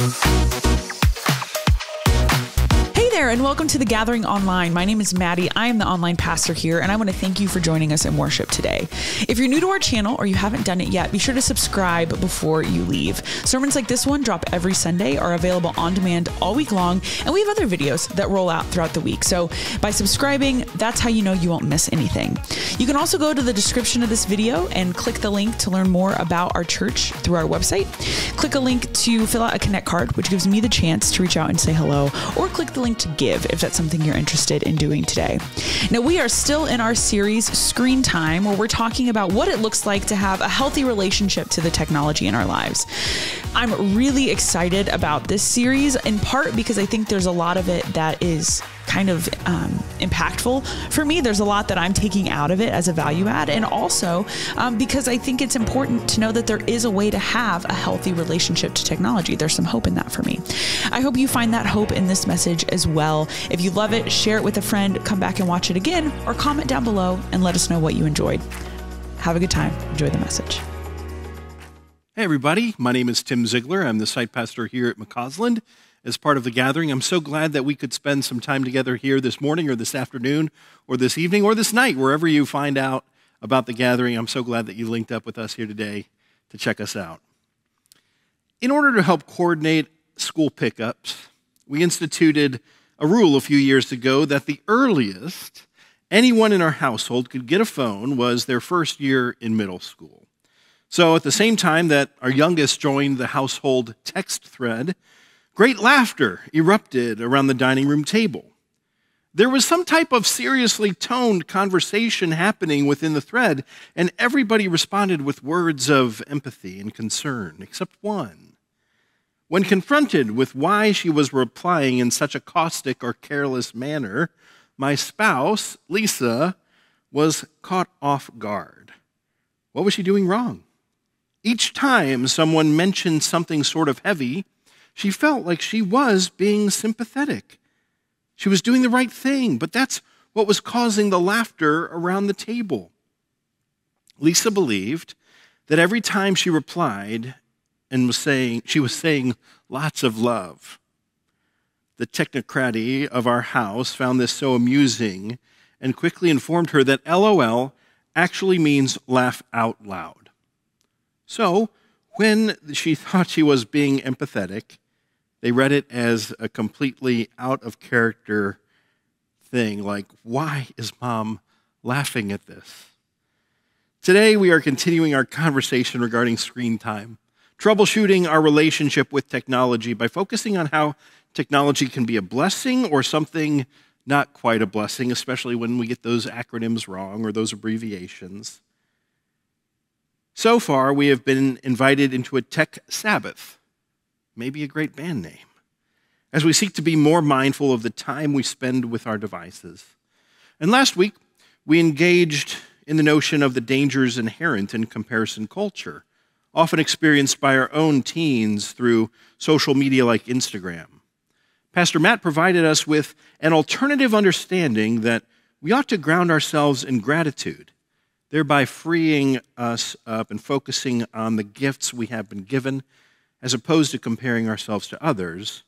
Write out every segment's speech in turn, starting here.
Thank you and welcome to the Gathering Online. My name is Maddie. I am the online pastor here, and I want to thank you for joining us in worship today. If you're new to our channel or you haven't done it yet, be sure to subscribe before you leave. Sermons like this one drop every Sunday, are available on demand all week long, and we have other videos that roll out throughout the week. So by subscribing, that's how you know you won't miss anything. You can also go to the description of this video and click the link to learn more about our church through our website. Click a link to fill out a Connect card, which gives me the chance to reach out and say hello, or click the link to give if that's something you're interested in doing today. Now, we are still in our series Screen Time, where we're talking about what it looks like to have a healthy relationship to the technology in our lives. I'm really excited about this series, in part because I think there's a lot of it that is kind of um, impactful for me. There's a lot that I'm taking out of it as a value add, and also um, because I think it's important to know that there is a way to have a healthy relationship to technology. There's some hope in that for me. I hope you find that hope in this message as well. If you love it, share it with a friend, come back and watch it again, or comment down below and let us know what you enjoyed. Have a good time. Enjoy the message. Hey, everybody. My name is Tim Ziegler. I'm the site pastor here at McCausland as part of the gathering. I'm so glad that we could spend some time together here this morning or this afternoon or this evening or this night, wherever you find out about the gathering. I'm so glad that you linked up with us here today to check us out. In order to help coordinate school pickups, we instituted a rule a few years ago that the earliest anyone in our household could get a phone was their first year in middle school. So, at the same time that our youngest joined the household text thread, Great laughter erupted around the dining room table. There was some type of seriously toned conversation happening within the thread, and everybody responded with words of empathy and concern, except one. When confronted with why she was replying in such a caustic or careless manner, my spouse, Lisa, was caught off guard. What was she doing wrong? Each time someone mentioned something sort of heavy, she felt like she was being sympathetic. She was doing the right thing, but that's what was causing the laughter around the table. Lisa believed that every time she replied and was saying, she was saying lots of love. The technocraty of our house found this so amusing and quickly informed her that LOL actually means laugh out loud. So, when she thought she was being empathetic, they read it as a completely out of character thing, like, why is mom laughing at this? Today, we are continuing our conversation regarding screen time, troubleshooting our relationship with technology by focusing on how technology can be a blessing or something not quite a blessing, especially when we get those acronyms wrong or those abbreviations. So far, we have been invited into a tech Sabbath maybe a great band name, as we seek to be more mindful of the time we spend with our devices. And last week, we engaged in the notion of the dangers inherent in comparison culture, often experienced by our own teens through social media like Instagram. Pastor Matt provided us with an alternative understanding that we ought to ground ourselves in gratitude, thereby freeing us up and focusing on the gifts we have been given as opposed to comparing ourselves to others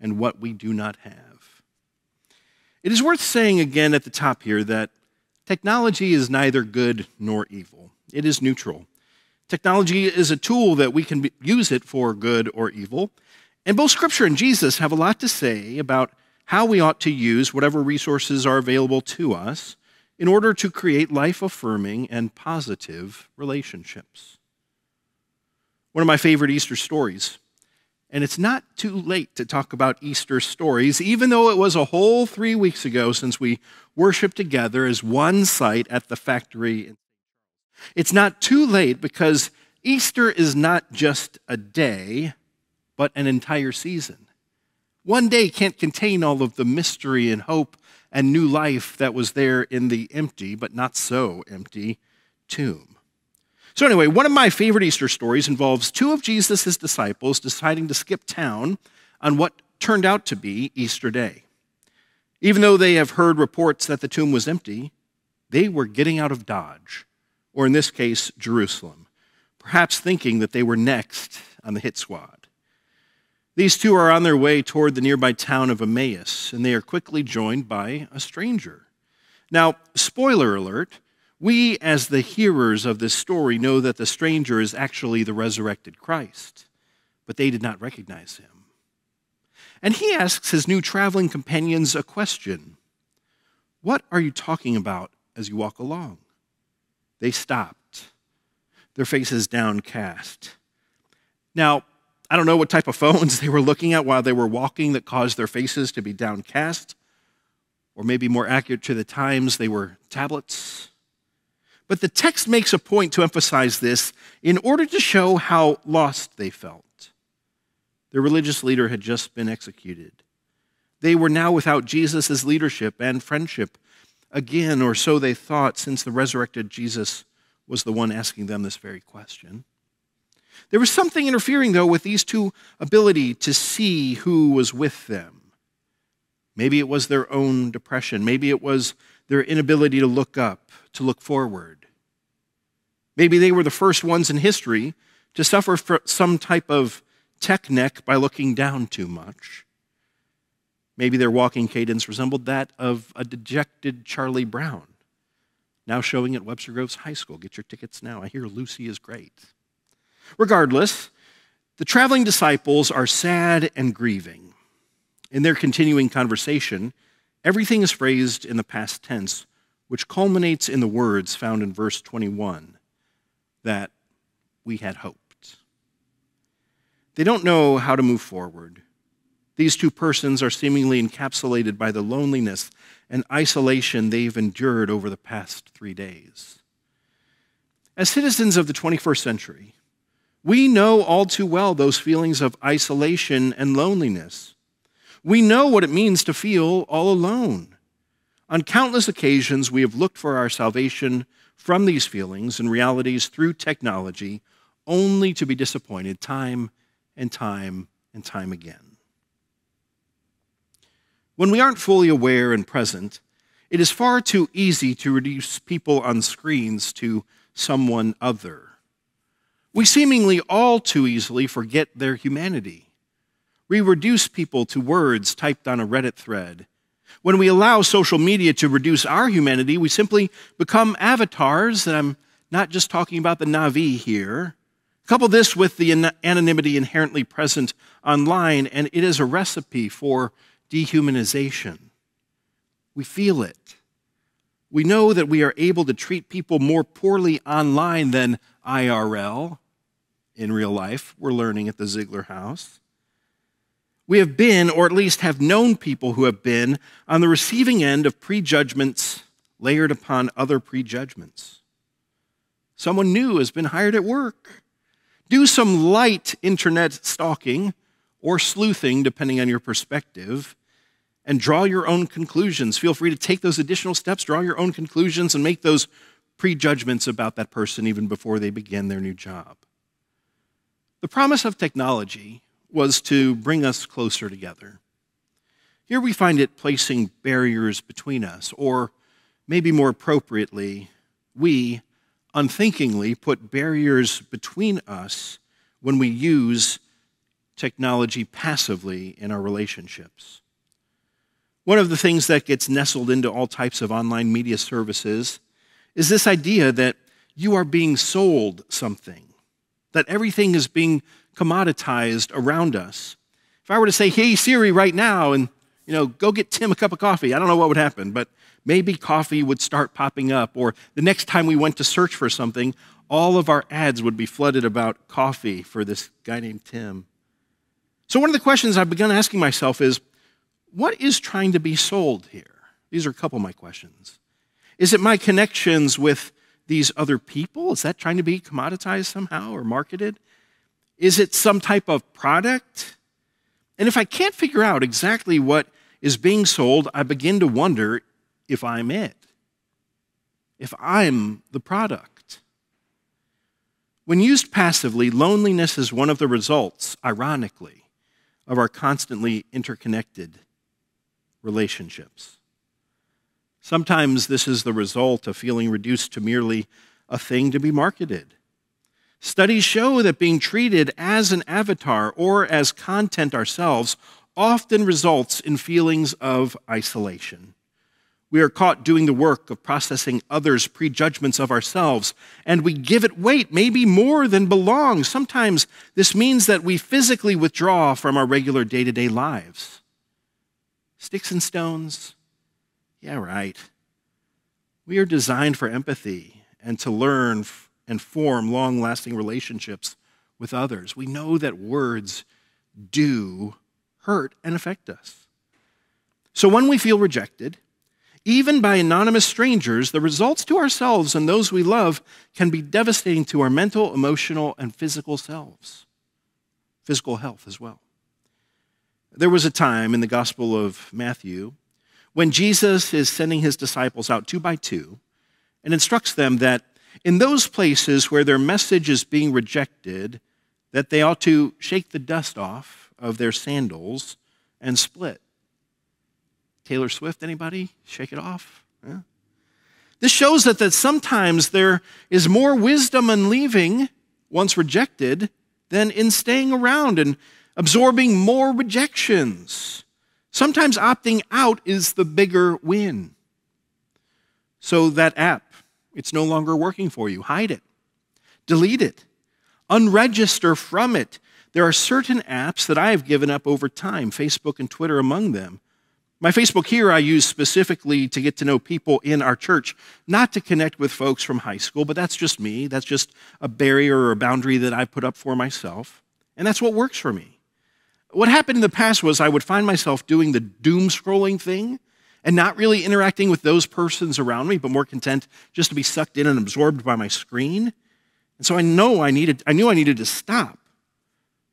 and what we do not have. It is worth saying again at the top here that technology is neither good nor evil, it is neutral. Technology is a tool that we can use it for good or evil. And both Scripture and Jesus have a lot to say about how we ought to use whatever resources are available to us in order to create life affirming and positive relationships one of my favorite Easter stories. And it's not too late to talk about Easter stories, even though it was a whole three weeks ago since we worshiped together as one site at the factory. It's not too late because Easter is not just a day, but an entire season. One day can't contain all of the mystery and hope and new life that was there in the empty, but not so empty tomb. So, anyway, one of my favorite Easter stories involves two of Jesus' disciples deciding to skip town on what turned out to be Easter Day. Even though they have heard reports that the tomb was empty, they were getting out of Dodge, or in this case, Jerusalem, perhaps thinking that they were next on the hit squad. These two are on their way toward the nearby town of Emmaus, and they are quickly joined by a stranger. Now, spoiler alert, we as the hearers of this story know that the stranger is actually the resurrected Christ, but they did not recognize him. And he asks his new traveling companions a question What are you talking about as you walk along? They stopped, their faces downcast. Now, I don't know what type of phones they were looking at while they were walking that caused their faces to be downcast, or maybe more accurate to the times, they were tablets. But the text makes a point to emphasize this in order to show how lost they felt. Their religious leader had just been executed. They were now without Jesus' leadership and friendship again, or so they thought, since the resurrected Jesus was the one asking them this very question. There was something interfering, though, with these two ability to see who was with them. Maybe it was their own depression. Maybe it was their inability to look up, to look forward. Maybe they were the first ones in history to suffer from some type of tech neck by looking down too much. Maybe their walking cadence resembled that of a dejected Charlie Brown, now showing at Webster Groves High School. Get your tickets now. I hear Lucy is great. Regardless, the traveling disciples are sad and grieving. In their continuing conversation, everything is phrased in the past tense, which culminates in the words found in verse 21 that we had hoped. They don't know how to move forward. These two persons are seemingly encapsulated by the loneliness and isolation they've endured over the past three days. As citizens of the 21st century, we know all too well those feelings of isolation and loneliness. We know what it means to feel all alone. On countless occasions, we have looked for our salvation from these feelings and realities through technology, only to be disappointed time and time and time again. When we aren't fully aware and present, it is far too easy to reduce people on screens to someone other. We seemingly all too easily forget their humanity. We reduce people to words typed on a Reddit thread. When we allow social media to reduce our humanity, we simply become avatars, and I'm not just talking about the Na'vi here. Couple this with the anonymity inherently present online, and it is a recipe for dehumanization. We feel it. We know that we are able to treat people more poorly online than IRL in real life, we're learning at the Ziegler House. We have been, or at least have known people who have been, on the receiving end of prejudgments layered upon other prejudgments. Someone new has been hired at work. Do some light internet stalking or sleuthing, depending on your perspective, and draw your own conclusions. Feel free to take those additional steps, draw your own conclusions, and make those prejudgments about that person even before they begin their new job. The promise of technology was to bring us closer together. Here we find it placing barriers between us, or maybe more appropriately, we unthinkingly put barriers between us when we use technology passively in our relationships. One of the things that gets nestled into all types of online media services is this idea that you are being sold something that everything is being commoditized around us. If I were to say, hey, Siri, right now, and you know, go get Tim a cup of coffee, I don't know what would happen, but maybe coffee would start popping up, or the next time we went to search for something, all of our ads would be flooded about coffee for this guy named Tim. So, one of the questions I've begun asking myself is what is trying to be sold here? These are a couple of my questions. Is it my connections with these other people? Is that trying to be commoditized somehow or marketed? Is it some type of product? And if I can't figure out exactly what is being sold, I begin to wonder if I'm it, if I'm the product. When used passively, loneliness is one of the results, ironically, of our constantly interconnected relationships. Sometimes this is the result of feeling reduced to merely a thing to be marketed. Studies show that being treated as an avatar or as content ourselves often results in feelings of isolation. We are caught doing the work of processing others' prejudgments of ourselves, and we give it weight, maybe more than belongs. Sometimes this means that we physically withdraw from our regular day to day lives. Sticks and stones? Yeah, right. We are designed for empathy and to learn and form long lasting relationships with others. We know that words do hurt and affect us. So when we feel rejected, even by anonymous strangers, the results to ourselves and those we love can be devastating to our mental, emotional, and physical selves, physical health as well. There was a time in the Gospel of Matthew when Jesus is sending his disciples out two by two and instructs them that in those places where their message is being rejected, that they ought to shake the dust off of their sandals and split. Taylor Swift, anybody? Shake it off? Yeah. This shows that, that sometimes there is more wisdom in leaving once rejected than in staying around and absorbing more rejections. Sometimes opting out is the bigger win. So, that app, it's no longer working for you. Hide it, delete it, unregister from it. There are certain apps that I have given up over time, Facebook and Twitter among them, my Facebook here I use specifically to get to know people in our church, not to connect with folks from high school, but that's just me. That's just a barrier or a boundary that I put up for myself. And that's what works for me. What happened in the past was I would find myself doing the doom scrolling thing and not really interacting with those persons around me, but more content just to be sucked in and absorbed by my screen. And so I know I needed I knew I needed to stop.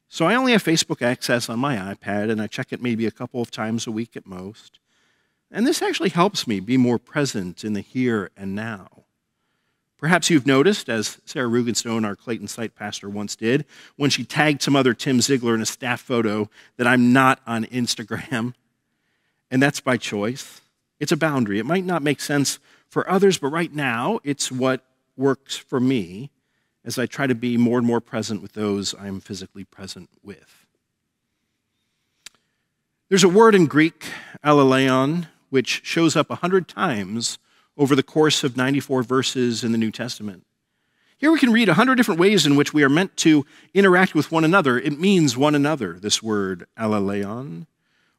So I only have Facebook access on my iPad, and I check it maybe a couple of times a week at most. And this actually helps me be more present in the here and now. Perhaps you've noticed, as Sarah Rugenstone, our Clayton site pastor, once did, when she tagged some other Tim Ziegler in a staff photo, that I'm not on Instagram. And that's by choice. It's a boundary. It might not make sense for others, but right now, it's what works for me as I try to be more and more present with those I am physically present with. There's a word in Greek, allelon, which shows up 100 times over the course of 94 verses in the New Testament. Here we can read 100 different ways in which we are meant to interact with one another. It means one another, this word, allelon.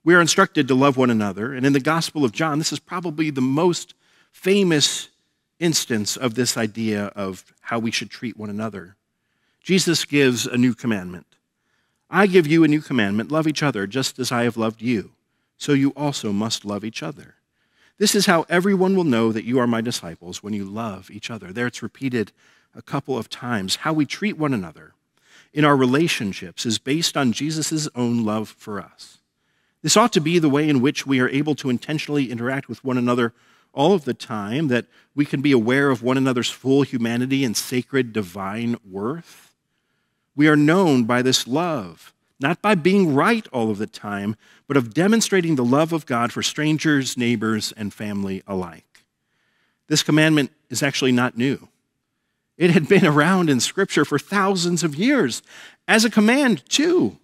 We are instructed to love one another, and in the Gospel of John, this is probably the most famous instance of this idea of how we should treat one another. Jesus gives a new commandment. I give you a new commandment love each other just as I have loved you. So you also must love each other. This is how everyone will know that you are my disciples when you love each other. There it's repeated a couple of times. How we treat one another in our relationships is based on Jesus' own love for us. This ought to be the way in which we are able to intentionally interact with one another all of the time, that we can be aware of one another's full humanity and sacred divine worth. We are known by this love, not by being right all of the time, but of demonstrating the love of God for strangers, neighbors, and family alike. This commandment is actually not new. It had been around in Scripture for thousands of years as a command, too.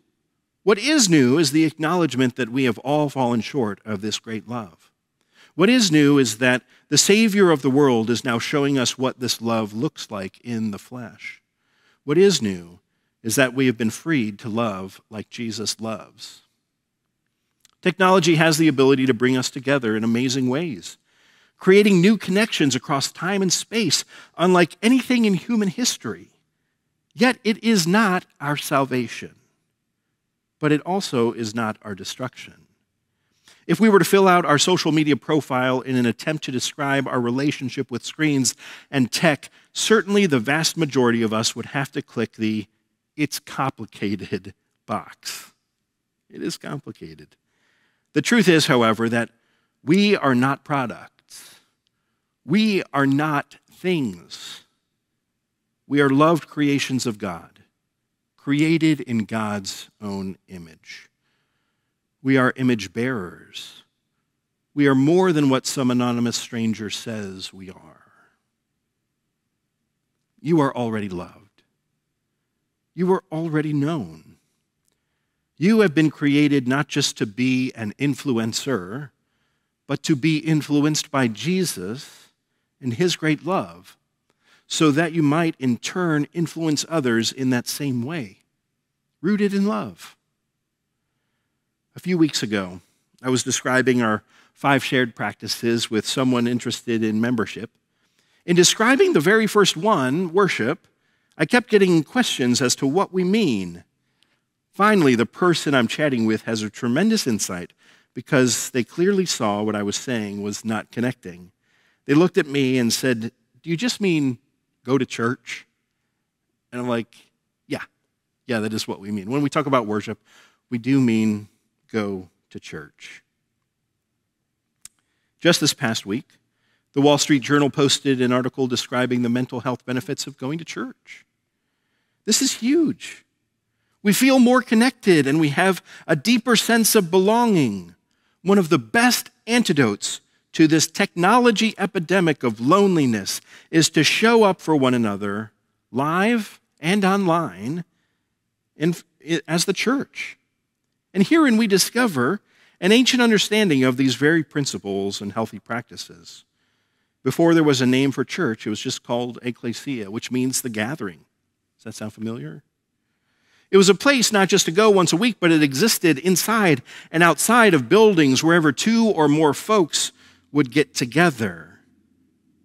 What is new is the acknowledgement that we have all fallen short of this great love. What is new is that the Savior of the world is now showing us what this love looks like in the flesh. What is new is that we have been freed to love like Jesus loves. Technology has the ability to bring us together in amazing ways, creating new connections across time and space, unlike anything in human history. Yet it is not our salvation, but it also is not our destruction. If we were to fill out our social media profile in an attempt to describe our relationship with screens and tech, certainly the vast majority of us would have to click the it's complicated box. It is complicated. The truth is, however, that we are not products. We are not things. We are loved creations of God, created in God's own image. We are image bearers. We are more than what some anonymous stranger says we are. You are already loved. you are already known. You have been created not just to be an influencer, but to be influenced by Jesus and his great love, so that you might in turn influence others in that same way, rooted in love. A few weeks ago, I was describing our five shared practices with someone interested in membership. In describing the very first one, worship, I kept getting questions as to what we mean. Finally, the person I'm chatting with has a tremendous insight because they clearly saw what I was saying was not connecting. They looked at me and said, Do you just mean go to church? And I'm like, yeah, that is what we mean. When we talk about worship, we do mean go to church. Just this past week, the Wall Street Journal posted an article describing the mental health benefits of going to church. This is huge. We feel more connected and we have a deeper sense of belonging. One of the best antidotes to this technology epidemic of loneliness is to show up for one another live and online in, as the church. And herein we discover an ancient understanding of these very principles and healthy practices. Before there was a name for church, it was just called ecclesia, which means the gathering. Does that sound familiar? It was a place not just to go once a week, but it existed inside and outside of buildings wherever two or more folks would get together.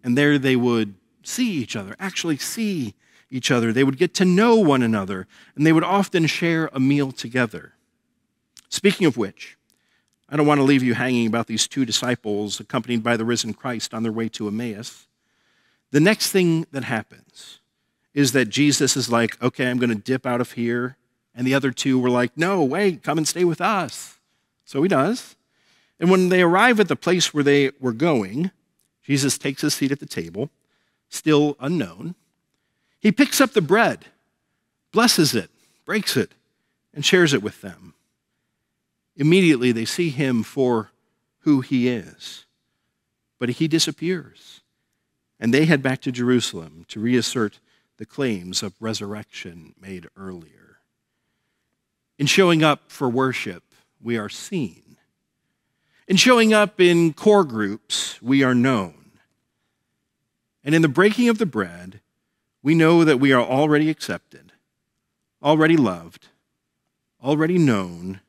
And there they would see each other, actually see each other. They would get to know one another, and they would often share a meal together. Speaking of which, I don't want to leave you hanging about these two disciples accompanied by the risen Christ on their way to Emmaus. The next thing that happens is that Jesus is like, okay, I'm going to dip out of here. And the other two were like, no, wait, come and stay with us. So he does. And when they arrive at the place where they were going, Jesus takes his seat at the table, still unknown. He picks up the bread, blesses it, breaks it, and shares it with them. Immediately they see him for who he is. But he disappears. And they head back to Jerusalem to reassert the claims of resurrection made earlier. In showing up for worship, we are seen. In showing up in core groups, we are known. And in the breaking of the bread, we know that we are already accepted, already loved, already known,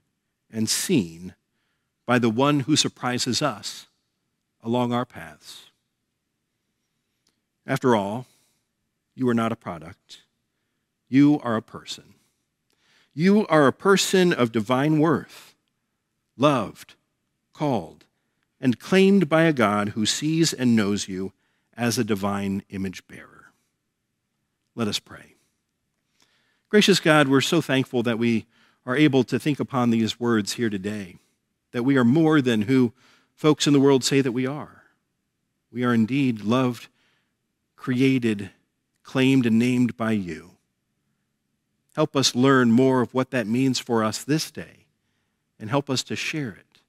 and seen by the one who surprises us along our paths. After all, you are not a product. You are a person. You are a person of divine worth, loved, called, and claimed by a God who sees and knows you as a divine image bearer. Let us pray. Gracious God, we're so thankful that we are able to think upon these words here today that we are more than who folks in the world say that we are. We are indeed loved, created, claimed, and named by you. Help us learn more of what that means for us this day and help us to share it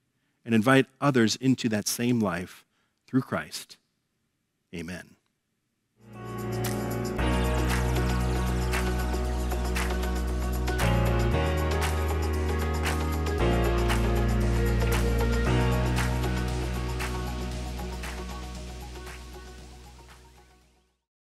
and invite others into that same life through Christ. Amen.